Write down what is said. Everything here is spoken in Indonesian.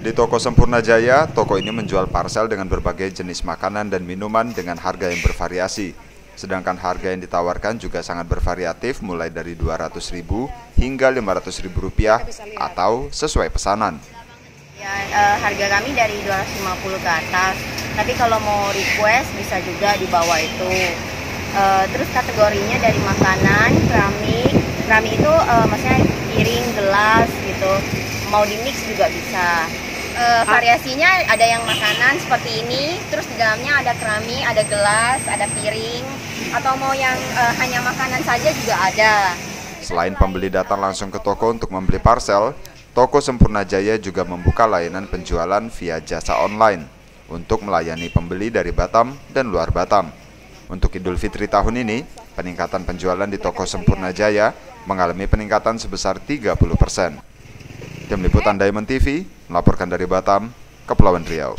Di toko Sempurna Jaya, toko ini menjual parcel dengan berbagai jenis makanan dan minuman dengan harga yang bervariasi. Sedangkan harga yang ditawarkan juga sangat bervariatif mulai dari Rp200.000 hingga Rp500.000 atau sesuai pesanan. Ya, eh, harga kami dari 250 ke atas. Tapi kalau mau request bisa juga di bawah itu. Eh, terus kategorinya dari makanan, keramik. Keramik itu eh, maksudnya piring, gelas gitu. Mau di mix juga bisa. Eh, variasinya ada yang makanan seperti ini, terus di dalamnya ada keramik, ada gelas, ada piring, atau mau yang eh, hanya makanan saja juga ada. Selain pembeli datang langsung ke toko untuk membeli parcel, toko Sempurna Jaya juga membuka layanan penjualan via jasa online untuk melayani pembeli dari Batam dan luar Batam. Untuk Idul Fitri tahun ini, peningkatan penjualan di toko Sempurna Jaya mengalami peningkatan sebesar 30 persen. Tim Liputan Diamond TV melaporkan dari Batam, Kepulauan Riau.